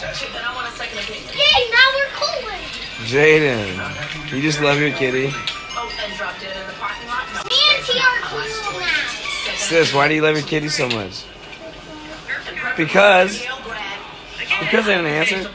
Then Yay, now we're cooling. Jaden, you just love your kitty. Me and T are cool now. Sis, why do you love your kitty so much? Because- Because I didn't answer.